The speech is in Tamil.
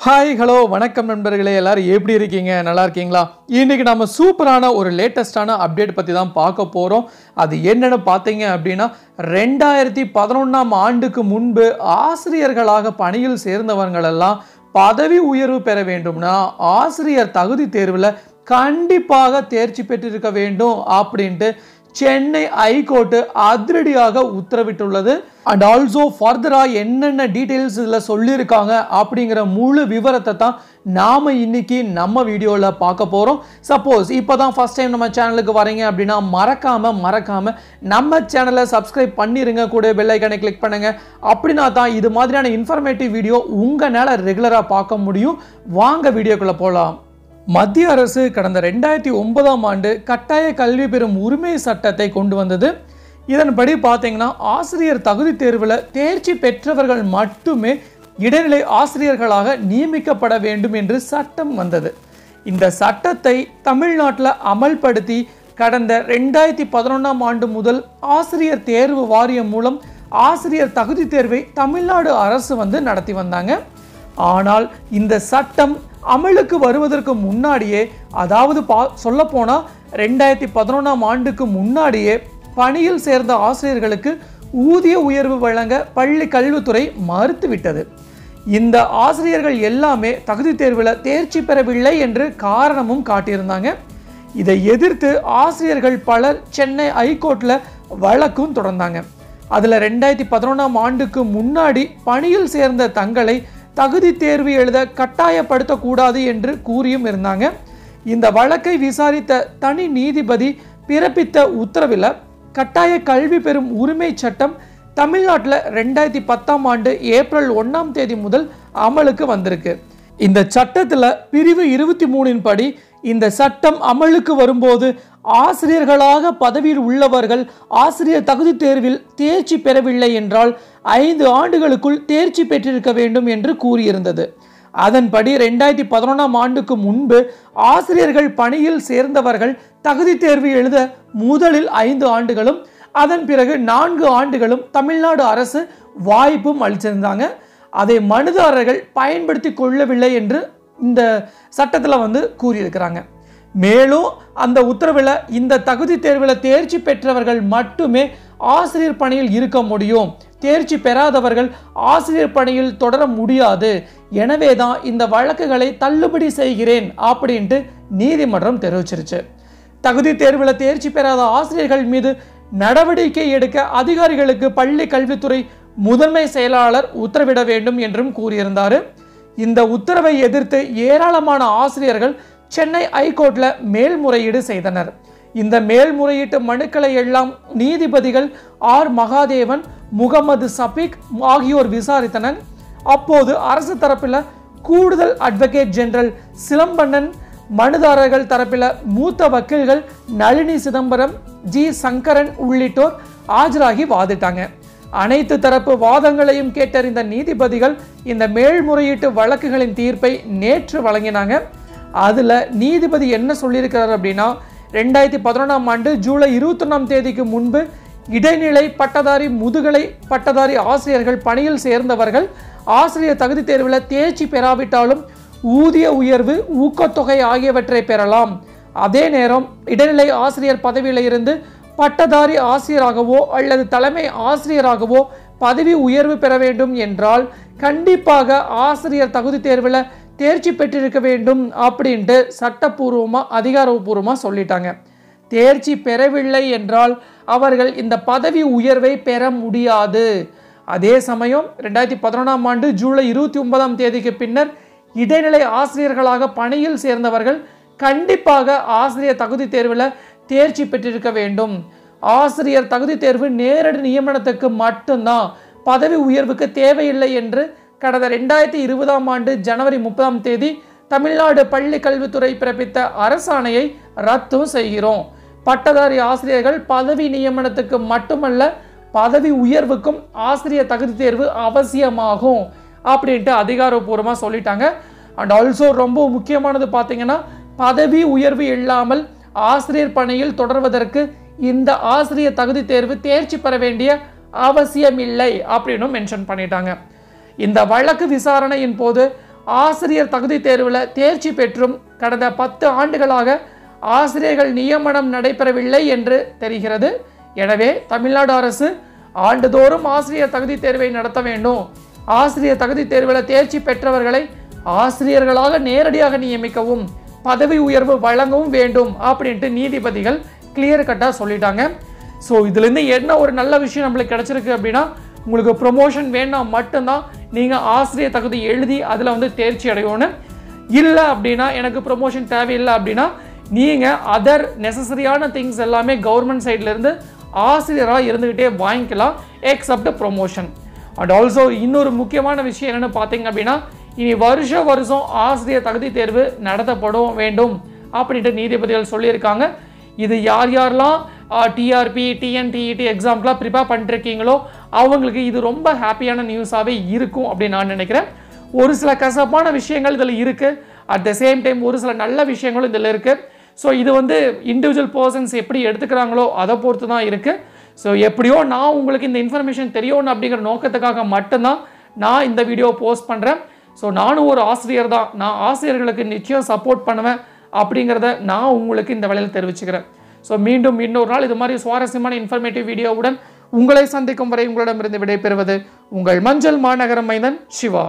ஹாய் ஹலோ வணக்கம் நண்பர்களே எல்லாரும் எப்படி இருக்கீங்க? நல்லா இருக்கீங்களா? இன்னைக்கு நம்ம சூப்பரான ஒரு லேட்டஸ்டான அப்டேட் பற்றி தான் பார்க்க போகிறோம் அது என்னன்னு பார்த்தீங்க அப்படின்னா ரெண்டாயிரத்தி பதினொன்றாம் ஆண்டுக்கு முன்பு ஆசிரியர்களாக பணியில் சேர்ந்தவங்களெல்லாம் பதவி உயர்வு பெற வேண்டும்னா ஆசிரியர் தகுதி தேர்வில் கண்டிப்பாக தேர்ச்சி பெற்றிருக்க வேண்டும் அப்படின்ட்டு சென்னை ஹைகோர்ட்டு அதிரடியாக உத்தரவிட்டுள்ளது. அண்ட் ஆல்சோ ஃபர்தராக என்னென்ன டீட்டெயில்ஸ் இதில் சொல்லியிருக்காங்க அப்படிங்கிற முழு விவரத்தை தான் நாம் இன்னைக்கு நம்ம வீடியோவில் பார்க்க போகிறோம் சப்போஸ் இப்போ தான் ஃபஸ்ட் டைம் நம்ம சேனலுக்கு வரீங்க அப்படின்னா மறக்காமல் மறக்காமல் நம்ம சேனலை சப்ஸ்கிரைப் பண்ணிடுங்க கூட பெல்லைக்கனை கிளிக் பண்ணுங்கள் அப்படின்னா தான் இது மாதிரியான இன்ஃபர்மேட்டிவ் வீடியோ உங்களால் ரெகுலராக பார்க்க முடியும். வாங்க வீடியோக்குள்ளே போகலாம் மத்திய அரசு கடந்த ரெண்டாயிரத்தி ஒன்பதாம் ஆண்டு கட்டாய கல்வி பெறும் உரிமை சட்டத்தை கொண்டு வந்தது. இதன்படி பார்த்தீங்கன்னா ஆசிரியர் தகுதி தேர்வில் தேர்ச்சி பெற்றவர்கள் மட்டுமே இடைநிலை ஆசிரியர்களாக நியமிக்கப்பட வேண்டும் என்று சட்டம் வந்தது. இந்த சட்டத்தை தமிழ்நாட்டில் அமல்படுத்தி கடந்த ரெண்டாயிரத்தி பதினொன்றாம் ஆண்டு முதல் ஆசிரியர் தேர்வு வாரியம் மூலம் ஆசிரியர் தகுதி தேர்வை தமிழ்நாடு அரசு வந்து நடத்தி வந்தாங்க. ஆனால் இந்த சட்டம் அமலுக்கு வருவதற்கு முன்னாடியே அதாவது பா சொல்லப்போனால் ரெண்டாயிரத்தி பதினொன்றாம் ஆண்டுக்கு முன்னாடியே பணியில் சேர்ந்த ஆசிரியர்களுக்கு ஊதிய உயர்வு வழங்க பள்ளி கல்வித்துறை மறுத்துவிட்டது. இந்த ஆசிரியர்கள் எல்லாமே தகுதி தேர்வில் தேர்ச்சி பெறவில்லை என்று காரணமும் காட்டியிருந்தாங்க. இதை எதிர்த்து ஆசிரியர்கள் பலர் சென்னை ஐகோர்ட்டில் வழக்கும் தொடர்ந்தாங்க. அதில் ரெண்டாயிரத்தி பதினொன்றாம் ஆண்டுக்கு முன்னாடி பணியில் சேர்ந்த தங்களை தகுதி தேர்வு எழுத கட்டாயப்படுத்தக்கூடாது என்று கூறியும் இருந்தாங்க. இந்த வழக்கை விசாரித்த தனி நீதிபதி பிறப்பித்த உத்தரவில் கட்டாய கல்வி பெறும் உரிமை சட்டம் தமிழ்நாட்டில் ரெண்டாயிரத்தி பத்தாம் ஆண்டு ஏப்ரல் ஒன்றாம் தேதி முதல் அமலுக்கு வந்திருக்கு. இந்த சட்டத்தில் பிரிவு இருபத்தி மூணின் படி இந்த சட்டம் அமலுக்கு வரும்போது ஆசிரியர்களாக பதவியில் உள்ளவர்கள் ஆசிரியர் தகுதி தேர்வில் தேர்ச்சி பெறவில்லை என்றால் ஐந்து ஆண்டுகளுக்குள் தேர்ச்சி பெற்றிருக்க வேண்டும் என்று கூறியிருந்தது. அதன்படி ரெண்டாயிரத்தி பதினொன்றாம் ஆண்டுக்கு முன்பு ஆசிரியர்கள் பணியில் சேர்ந்தவர்கள் தகுதி தேர்வு எழுத முதலில் ஐந்து ஆண்டுகளும் அதன் பிறகு நான்கு ஆண்டுகளும் தமிழ்நாடு அரசு வாய்ப்பும் அளிச்சிருந்தாங்க. அதை மனுதாரர்கள் பயன்படுத்தி கொள்ளவில்லை என்று இந்த சட்டத்தில் வந்து கூறியிருக்கிறாங்க. மேலும் அந்த உத்தரவில் இந்த தகுதி தேர்வில் தேர்ச்சி பெற்றவர்கள் மட்டுமே ஆசிரியர் பணியில் இருக்க முடியும். தேர்ச்சி பெறாதவர்கள் ஆசிரியர் பணியில் தொடர முடியாது. எனவே தான் இந்த வழக்குகளை தள்ளுபடி செய்கிறேன் அப்படின்ட்டு நீதிமன்றம் தெரிவிச்சிருச்சு. தகுதி தேர்வில் தேர்ச்சி பெறாத ஆசிரியர்கள் மீது நடவடிக்கை எடுக்க அதிகாரிகளுக்கு பள்ளி கல்வித்துறை முதன்மை செயலாளர் உத்தரவிட வேண்டும் என்றும் கூறியிருந்தார். இந்த உத்தரவை எதிர்த்து ஏராளமான ஆசிரியர்கள் சென்னை ஐகோர்ட்டில் மேல்முறையீடு செய்தனர். இந்த மேல்முறையீட்டு மனுக்களை எல்லாம் நீதிபதிகள் ஆர். மகாதேவன் முகமது சபீக் ஆகியோர் விசாரித்தனர். அப்போது அரசு தரப்பில் கூடுதல் அட்வொகேட் ஜெனரல் சிலம்பண்ணன் மனுதாரர்கள் தரப்பில் மூத்த வக்கீல்கள் நளினி சிதம்பரம் ஜி. சங்கரன் உள்ளிட்டோர் ஆஜராகி வாதிட்டாங்க. அனைத்து தரப்பு வாதங்களையும் கேட்டறிந்த நீதிபதிகள் இந்த மேல்முறையீட்டு வழக்குகளின் தீர்ப்பை நேற்று வழங்கினாங்க. அதில் நீதிபதி என்ன சொல்லியிருக்கிறார் அப்படின்னா ரெண்டாயிரத்தி பதினொன்றாம் ஆண்டு ஜூலை இருபத்தொன்னாம் தேதிக்கு முன்பு இடைநிலை பட்டதாரி முதுகலை பட்டதாரி ஆசிரியர்கள் பணியில் சேர்ந்தவர்கள் ஆசிரியர் தகுதி தேர்வில் தேர்ச்சி பெறாவிட்டாலும் ஊதிய உயர்வு ஊக்கத்தொகை ஆகியவற்றை பெறலாம். அதே நேரம் இடைநிலை ஆசிரியர் பதவியில் இருந்து பட்டதாரி ஆசிரியராகவோ அல்லது தலைமை ஆசிரியராகவோ பதவி உயர்வு பெற வேண்டும் என்றால் கண்டிப்பாக ஆசிரியர் தகுதி தேர்வில் தேர்ச்சி பெற்றிருக்க வேண்டும் அப்படின்ட்டு சட்டப்பூர்வமாக அதிகாரப்பூர்வமாக சொல்லிட்டாங்க. தேர்ச்சி பெறவில்லை என்றால் அவர்கள் இந்த பதவி உயர்வை பெற முடியாது. அதே சமயம் ரெண்டாயிரத்தி பதினொன்றாம் ஆண்டு ஜூலை இருபத்தி ஒன்பதாம் தேதிக்கு பின்னர் இடைநிலை ஆசிரியர்களாக பணியில் சேர்ந்தவர்கள் கண்டிப்பாக ஆசிரியர் தகுதி தேர்வில் தேர்ச்சி பெற்றிருக்க வேண்டும். ஆசிரியர் தகுதி தேர்வு நேரடி நியமனத்துக்கு மட்டும்தான். பதவி உயர்வுக்கு தேவையில்லை என்று கடந்த ரெண்டாயிரத்தி இருபதாம் ஆண்டு ஜனவரி முப்பதாம் தேதி தமிழ்நாடு பள்ளி கல்வித்துறை பிறப்பித்த அரசாணையை ரத்தும் செய்கிறோம். பட்டதாரி ஆசிரியர்கள் பதவி நியமனத்துக்கு மட்டுமல்ல பதவி உயர்வுக்கும் ஆசிரியர் தகுதி தேர்வு அவசியமாகும் அப்படின்ட்டு அதிகாரப்பூர்வமாக சொல்லிட்டாங்க. அண்ட் ஆல்சோ ரொம்ப முக்கியமானது பார்த்தீங்கன்னா பதவி உயர்வு இல்லாமல் ஆசிரியர் பணியில் தொடர்வதற்கு இந்த ஆசிரியர் தகுதி தேர்வு தேர்ச்சி பெற வேண்டிய அவசியம் இல்லை அப்படின்னு மென்ஷன் பண்ணிட்டாங்க. இந்த வழக்கு விசாரணையின் போது ஆசிரியர் தகுதி தேர்வில் தேர்ச்சி பெற்றும் கடந்த பத்து ஆண்டுகளாக ஆசிரியர்கள் நியமனம் நடைபெறவில்லை என்று தெரிகிறது. எனவே தமிழ்நாடு அரசு ஆண்டுதோறும் ஆசிரியர் தகுதி தேர்வை நடத்த வேண்டும். ஆசிரியர் தகுதி தேர்வில் தேர்ச்சி பெற்றவர்களை ஆசிரியர்களாக நேரடியாக நியமிக்கவும் பதவி உயர்வு வழங்கவும் வேண்டும் அப்படின்ட்டு நீதிபதிகள் கிளியர் கட்டாக சொல்லிட்டாங்க. ஸோ இதுலேருந்து என்ன ஒரு நல்ல விஷயம் நம்மளுக்கு கிடச்சிருக்கு அப்படின்னா உங்களுக்கு ப்ரொமோஷன் வேணால் மட்டும்தான் நீங்கள் ஆசிரியர் தகுதி எழுதி அதில் வந்து தேர்ச்சி அடையணும் இல்லை அப்படின்னா எனக்கு ப்ரொமோஷன் தேவையில்லை அப்படின்னா நீங்கள் அதர் நெசசரியான திங்ஸ் எல்லாமே கவர்மெண்ட் சைட்லேருந்து ஆசிரியராக இருந்துக்கிட்டே வாங்கிக்கலாம் எக்ஸப்ட் ப்ரொமோஷன் அண்ட் ஆல்சோ இன்னொரு முக்கியமான விஷயம் என்னென்னு பார்த்தீங்க அப்படின்னா இனி வருஷ வருஷம் ஆசிரியர் தகுதி தேர்வு நடத்தப்படும் வேண்டும் அப்படின்ட்டு நீதிபதிகள் சொல்லியிருக்காங்க. இது யார் யாரெல்லாம் டிஆர்பி டிஎன்டிஇடி எக்ஸாம்க்கெலாம் ப்ரிப்பேர் பண்ணிருக்கீங்களோ அவங்களுக்கு இது ரொம்ப ஹாப்பியான நியூஸாகவே இருக்கும் அப்படின்னு நான் நினைக்கிறேன். ஒரு சில கசப்பான விஷயங்கள் இதில் இருக்குது அட் த சேம் டைம் ஒரு சில நல்ல விஷயங்களும் இதில் இருக்குது ஸோ இது வந்து இண்டிவிஜுவல் பர்சன்ஸ் எப்படி எடுத்துக்கிறாங்களோ அதை பொறுத்து தான் இருக்குது ஸோ எப்படியோ நான் உங்களுக்கு இந்த இன்ஃபர்மேஷன் தெரியணும் அப்படிங்கிற நோக்கத்துக்காக மட்டும்தான் நான் இந்த வீடியோ போஸ்ட் பண்ணுறேன் ஸோ நானும் ஒரு ஆசிரியர் தான். நான் ஆசிரியர்களுக்கு நிச்சயம் சப்போர்ட் பண்ணுவேன் அப்படிங்கிறத நான் உங்களுக்கு இந்த வேலையில் தெரிவிச்சுக்கிறேன். ஸோ மீண்டும் இன்னொரு நாள் இது மாதிரி சுவாரஸ்யமான இன்ஃபர்மேட்டிவ் வீடியோவுடன் உங்களை சந்திக்கும் வரை உங்களிடமிருந்து விடைபெறுவது உங்கள் மஞ்சள் மாநகரம் மைந்தன் சிவா.